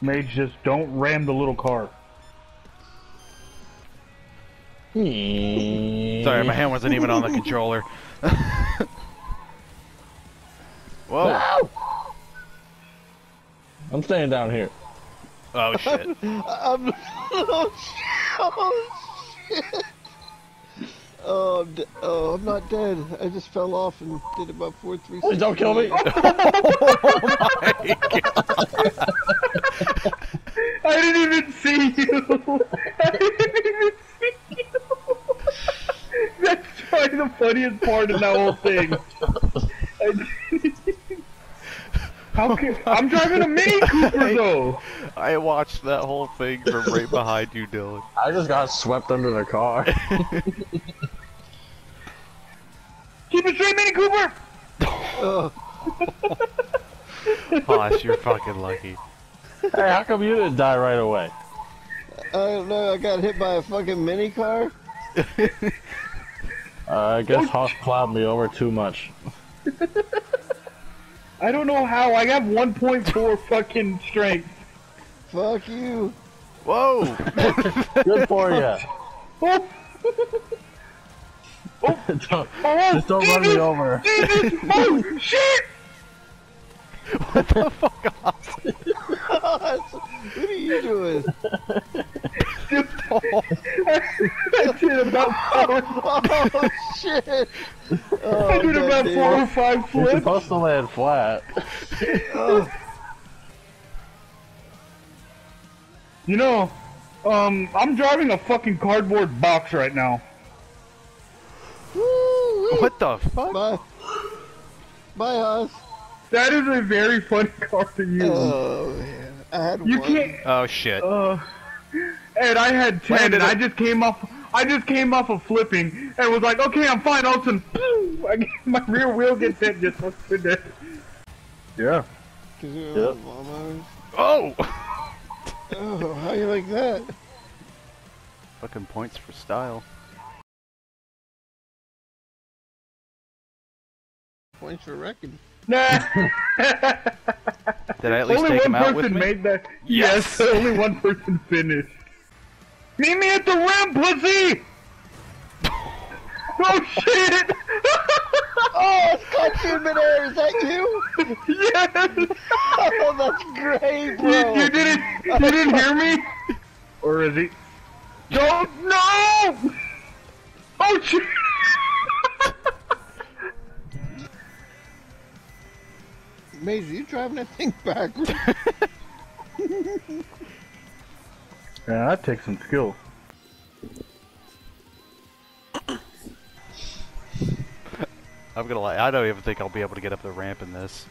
Mage, just don't ram the little car. Sorry, Sorry, my hand wasn't even on the controller. Whoa! I'm staying down here. Oh shit. I'm. Oh, shit. oh shit! Oh, I'm, d- oh, I'm not dead. I just fell off and did about four, three. Please don't kill me. I didn't even see you. I didn't even see you. That's probably the funniest part of that whole thing. I- How can I'm driving a Mini Cooper though? I watched that whole thing from right behind you, Dylan. I just got swept under the car. Keep it straight, Mini Cooper. Oh, you're fucking lucky. Hey, how come you didn't die right away? I don't know. I got hit by a fucking mini car. Uh, I guess Hoss plowed me over too much. I don't know how. I have 1.4 fucking strength. Fuck you. Whoa! Good for you. Oh, don't, oh, just don't run me over. Jesus, oh shit! what the fuck? Hoss? what are you doing? I did about four. Oh shit! Oh, I did about goddamn. four or five You're flips. supposed to land flat. Oh, You know, um, I'm driving a fucking cardboard box right now. What the fuck? Bye. Bye, Oz. That is a very funny car to use. Oh man, I had you one. can't. Oh shit. Uh, and I had ten, Landed and I just came off. I just came off of flipping and was like, okay, I'm fine. All of a sudden, boom, I my rear wheel gets hit just what's in there. Yeah. Cause you're Yep. on. Oh! Oh, how you like that? Fucking points for style. Points for wrecking. Nah. Did I at least only take one him out with person me? made that. Yes. Yes. only one person finished. Meet me at the ramp, pussy. oh shit! Oh, it's caught you in midair. Is that you? yes. Oh, that's great, You, bro. you didn't. You didn't hear me. Or is he? Don't no! Oh shit! Maze, are you driving that thing backwards? Yeah, that takes some skill. I'm gonna lie, I don't even think I'll be able to get up the ramp in this.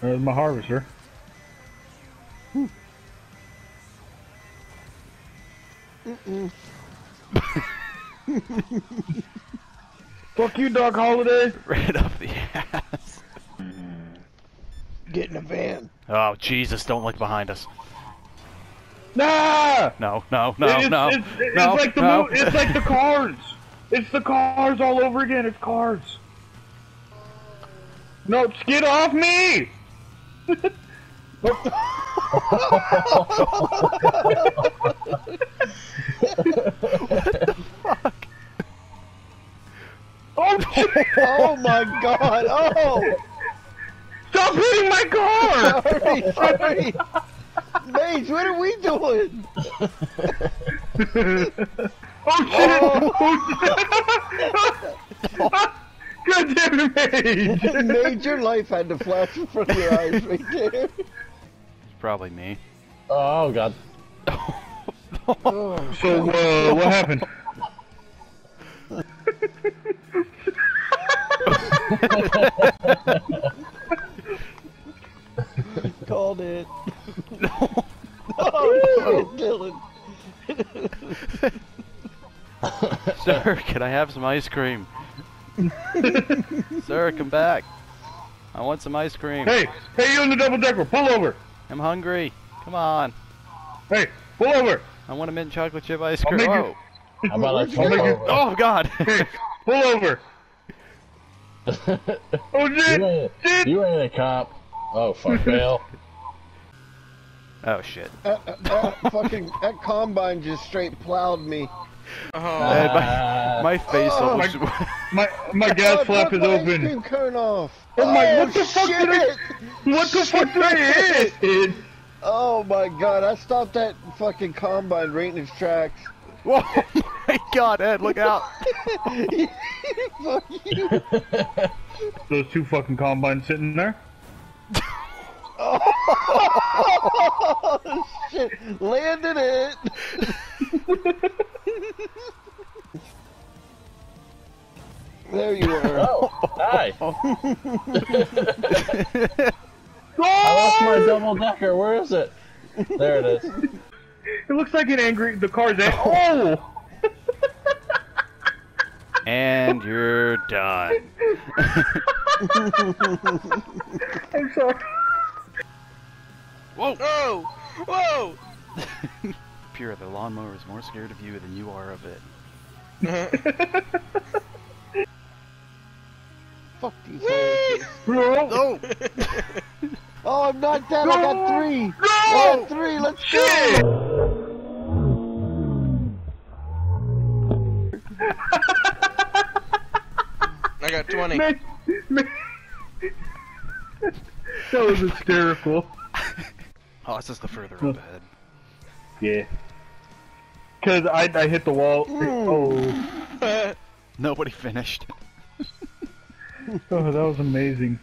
There's my harvester. Fuck you, Doc Holiday. Right up the ass. Get in a van. Oh, Jesus, don't look behind us. Nah! No, no, no, it's, no. It's, it's no, like the no. mo- it's like the cars. It's the cars all over again. It's cars. No, get off me! Oh. Oh my god. Oh, stop hitting my car! sorry, sorry. Maze, what are we doing? Oh shit! Oh, shit. God damn it, Mage! Maze, your life had to flash in front of your eyes right there. It's probably me. Oh god. Oh, So, uh, what happened? called it. No. Oh, Dylan. Sir, can I have some ice cream? Sir, come back. I want some ice cream. Hey, hey, you in the double decker, pull over! I'm hungry. Come on. Hey, pull over! I want a mint chocolate chip ice I'll cream. make you- Oh. How about I pull over? oh, God. Hey, pull over! Oh You shit! ain't, Shit! you ain't a cop. Oh, fuck, fail. Oh shit. Uh, uh, that, that, that fucking that combine just straight plowed me. Uh-huh. Oh, Ed, my, my face Oh, almost. My my Oh, gas I flap is open. cream cone off. Oh my- Oh, what the fuck shit! did I- What the fuck did I hit? Oh my god! I stopped that fucking combine right in its tracks. Whoa, my god, Ed, look out. Fuck you! Those two fucking combines sitting there. Oh shit! Landed it. there you are. Oh, hi. I lost my double decker. Where is it? There it is. It looks like an angry. The car's ang- Oh! And you're done. I'm sorry. Whoa! whoa, whoa! Pure, the lawnmower is more scared of you than you are of it. Fuck these hoes. No! Oh! I'm not dead. I got three. I got three. Let's Shit! go. 20. Man, man. that was hysterical. Oh, this is the further up ahead. Yeah. Cause I I hit the wall. Mm. Oh, Nobody finished. oh, that was amazing.